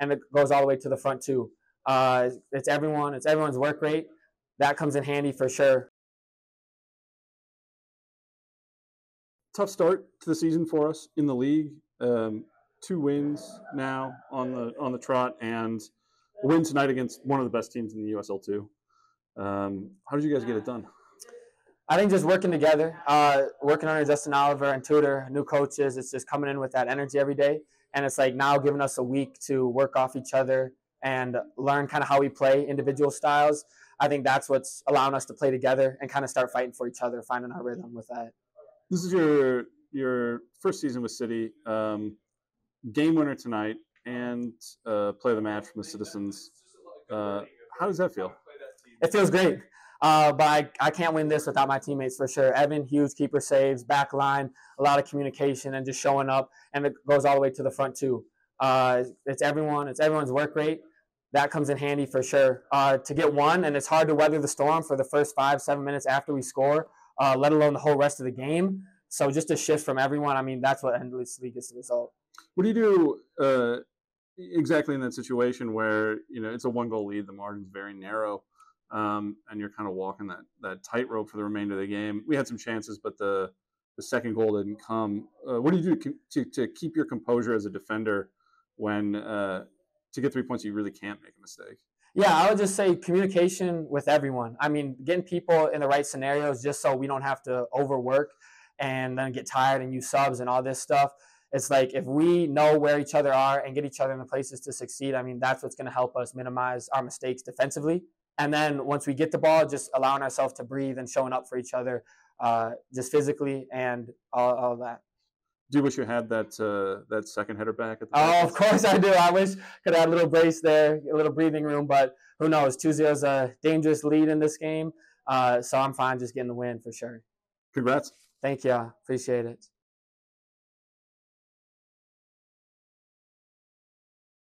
and it goes all the way to the front too. Uh, it's everyone. It's everyone's work rate. That comes in handy for sure. Tough start to the season for us in the league. Um, two wins now on the on the trot, and a win tonight against one of the best teams in the USL two. Um, how did you guys get it done? I think just working together, uh, working under Justin Oliver and Tudor, new coaches. It's just coming in with that energy every day, and it's like now giving us a week to work off each other and learn kind of how we play individual styles. I think that's what's allowing us to play together and kind of start fighting for each other, finding our rhythm with that. This is your your first season with City. Um, game winner tonight and uh, play the match from the Citizens. Uh, how does that feel? It feels great. Uh, but I, I can't win this without my teammates for sure. Evan, huge keeper saves, back line, a lot of communication, and just showing up. And it goes all the way to the front too. Uh, it's everyone. It's everyone's work rate. That comes in handy for sure. Uh, to get one, and it's hard to weather the storm for the first five, seven minutes after we score, uh, let alone the whole rest of the game. So just a shift from everyone. I mean, that's what endlessly gets the result. What do you do uh, exactly in that situation where you know it's a one goal lead, the margin's very narrow, um, and you're kind of walking that that tightrope for the remainder of the game? We had some chances, but the the second goal didn't come. Uh, what do you do to, to keep your composure as a defender when uh, to get three points you really can't make a mistake? Yeah, I would just say communication with everyone. I mean, getting people in the right scenarios just so we don't have to overwork and then get tired and use subs and all this stuff. It's like if we know where each other are and get each other in the places to succeed, I mean, that's what's going to help us minimize our mistakes defensively. And then once we get the ball, just allowing ourselves to breathe and showing up for each other, uh, just physically and all, all that. Do you wish you had that uh, that second header back? At the oh, of course I do. I wish could have a little brace there, a little breathing room, but who knows? 2-0 is a dangerous lead in this game, uh, so I'm fine just getting the win for sure. Congrats. Thank you. Appreciate it.